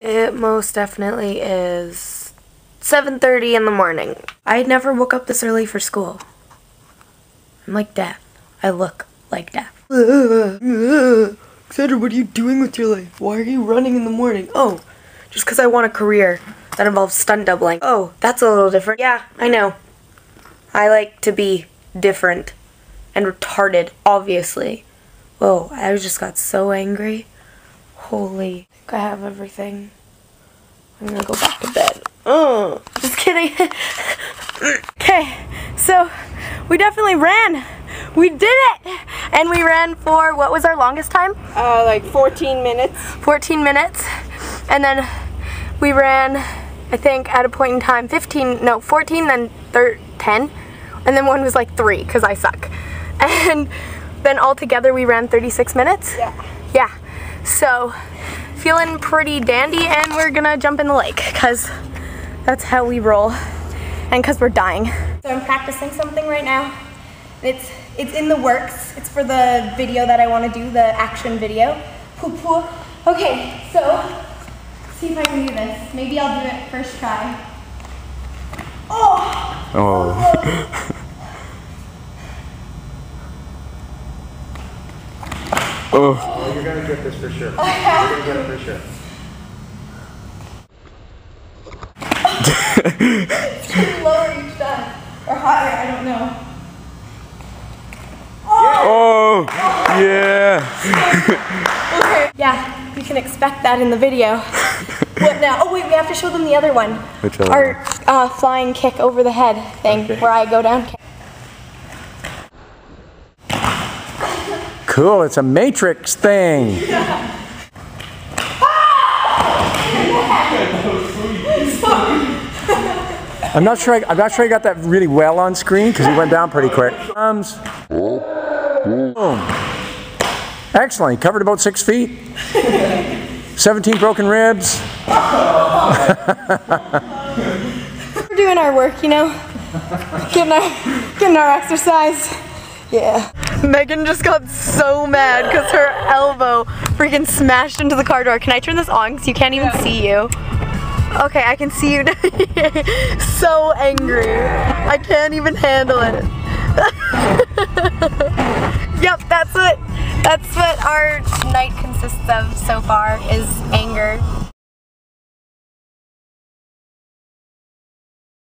It most definitely is 7.30 in the morning. I never woke up this early for school. I'm like death. I look like death. Sandra, what are you doing with your life? Why are you running in the morning? Oh, just because I want a career that involves stunt doubling. Oh, that's a little different. Yeah, I know. I like to be different and retarded, obviously. Whoa, I just got so angry. Holy, I think I have everything. I'm gonna go back to bed. Oh, just kidding. okay, so we definitely ran. We did it! And we ran for, what was our longest time? Uh, like 14 minutes. 14 minutes. And then we ran, I think, at a point in time, 15, no, 14, then 10. And then one was like three, because I suck. And then all together we ran 36 minutes? Yeah. Yeah. So, feeling pretty dandy, and we're gonna jump in the lake, because that's how we roll. And because we're dying. So I'm practicing something right now. It's it's in the works. It's for the video that I want to do, the action video. Poo poo. Okay, so see if I can do this. Maybe I'll do it first try. Oh. Oh. oh. oh. Oh, you're gonna get this for sure. You're gonna get it for sure. Lower each time. Or higher, I don't know. Oh, yeah. Okay. Yeah, you can expect that in the video. what now? Oh wait, we have to show them the other one. Which other Our uh, flying kick over the head thing, Okay. where I go down. Cool, it's a matrix thing. I'm not sure. I, I'm not sure I got that really well on screen because he went down pretty quick. Arms. Boom. Excellent. He covered about six feet. 17 broken ribs. We're doing our work, you know? Getting our, getting our exercise. Yeah. Meghan just got so mad because her elbow freaking smashed into the car door. Can I turn this on because you can't even see you? Okay, I can see you. so angry. I can't even handle it. yep, that's what that's what our night consists of so far is anger.